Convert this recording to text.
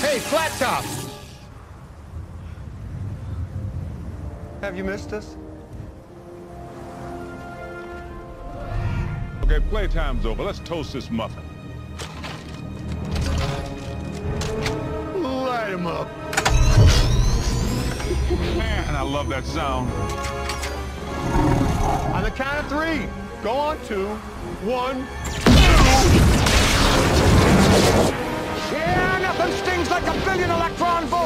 Hey, flat top! Have you missed us? Okay, playtime's over. Let's toast this muffin. Light him up. Man, I love that sound. On the count of three. Go on two. One. Stings like a billion electron volts.